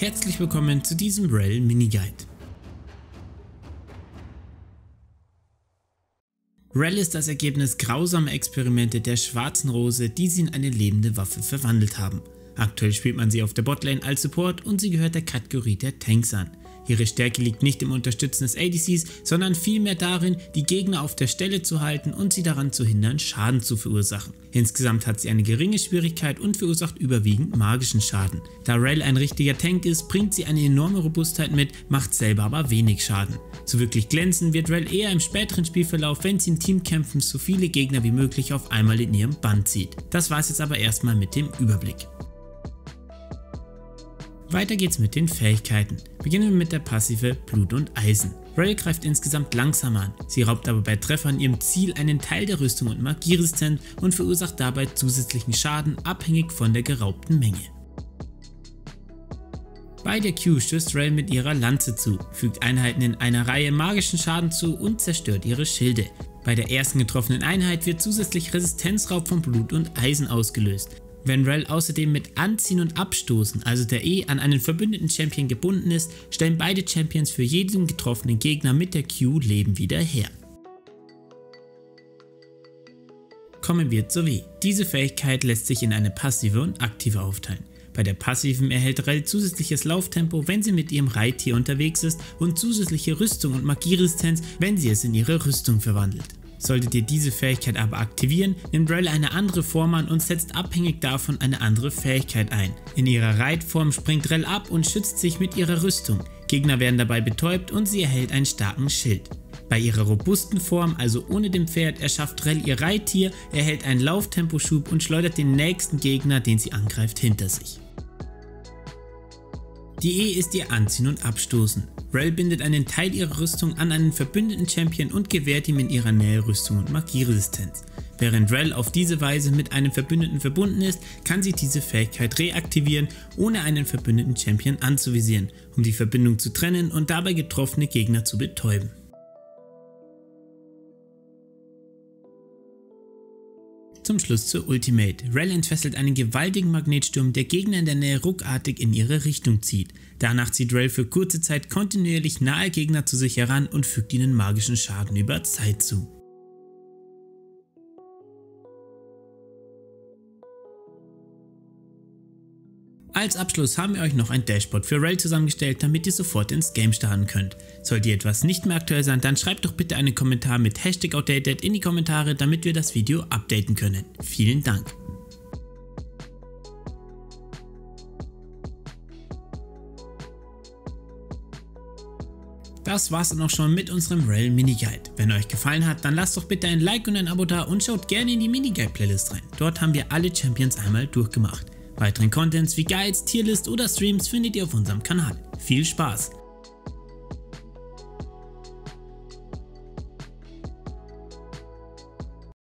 Herzlich willkommen zu diesem Rel Mini Guide. Rel ist das Ergebnis grausamer Experimente der schwarzen Rose, die sie in eine lebende Waffe verwandelt haben. Aktuell spielt man sie auf der Botlane als Support und sie gehört der Kategorie der Tanks an. Ihre Stärke liegt nicht im Unterstützen des ADCs, sondern vielmehr darin, die Gegner auf der Stelle zu halten und sie daran zu hindern, Schaden zu verursachen. Insgesamt hat sie eine geringe Schwierigkeit und verursacht überwiegend magischen Schaden. Da Rel ein richtiger Tank ist, bringt sie eine enorme Robustheit mit, macht selber aber wenig Schaden. So wirklich glänzen wird Rel eher im späteren Spielverlauf, wenn sie in Teamkämpfen so viele Gegner wie möglich auf einmal in ihrem Band zieht. Das war's jetzt aber erstmal mit dem Überblick. Weiter geht's mit den Fähigkeiten. Beginnen wir mit der Passive Blut und Eisen. Rail greift insgesamt langsamer an, sie raubt aber bei Treffern ihrem Ziel einen Teil der Rüstung und Magieresistenz und verursacht dabei zusätzlichen Schaden abhängig von der geraubten Menge. Bei der Q stößt Rail mit ihrer Lanze zu, fügt Einheiten in einer Reihe magischen Schaden zu und zerstört ihre Schilde. Bei der ersten getroffenen Einheit wird zusätzlich Resistenzraub von Blut und Eisen ausgelöst. Wenn Rel außerdem mit Anziehen und Abstoßen, also der E, an einen verbündeten Champion gebunden ist, stellen beide Champions für jeden getroffenen Gegner mit der Q Leben wieder her. Kommen wir zur W. Diese Fähigkeit lässt sich in eine passive und aktive aufteilen. Bei der passiven erhält Rel zusätzliches Lauftempo, wenn sie mit ihrem Reittier unterwegs ist und zusätzliche Rüstung und Magieresistenz, wenn sie es in ihre Rüstung verwandelt. Solltet ihr diese Fähigkeit aber aktivieren, nimmt Rel eine andere Form an und setzt abhängig davon eine andere Fähigkeit ein. In ihrer Reitform springt Rel ab und schützt sich mit ihrer Rüstung. Gegner werden dabei betäubt und sie erhält einen starken Schild. Bei ihrer robusten Form, also ohne dem Pferd, erschafft Rel ihr Reittier, erhält einen Lauftemposchub und schleudert den nächsten Gegner, den sie angreift, hinter sich. Die E ist ihr Anziehen und Abstoßen. Rel bindet einen Teil ihrer Rüstung an einen verbündeten Champion und gewährt ihm in ihrer Nähe Rüstung und Magieresistenz. Während Rel auf diese Weise mit einem Verbündeten verbunden ist, kann sie diese Fähigkeit reaktivieren, ohne einen verbündeten Champion anzuvisieren, um die Verbindung zu trennen und dabei getroffene Gegner zu betäuben. Zum Schluss zur Ultimate. Rel entfesselt einen gewaltigen Magnetsturm, der Gegner in der Nähe ruckartig in ihre Richtung zieht. Danach zieht Rel für kurze Zeit kontinuierlich nahe Gegner zu sich heran und fügt ihnen magischen Schaden über Zeit zu. Als Abschluss haben wir euch noch ein Dashboard für Rail zusammengestellt, damit ihr sofort ins Game starten könnt. Sollte ihr etwas nicht mehr aktuell sein, dann schreibt doch bitte einen Kommentar mit Hashtag Outdated in die Kommentare, damit wir das Video updaten können. Vielen Dank. Das war's dann auch schon mit unserem Rail Mini Guide. Wenn euch gefallen hat, dann lasst doch bitte ein Like und ein Abo da und schaut gerne in die Mini Guide Playlist rein. Dort haben wir alle Champions einmal durchgemacht. Weiteren Contents wie Guides, Tierlist oder Streams findet ihr auf unserem Kanal. Viel Spaß!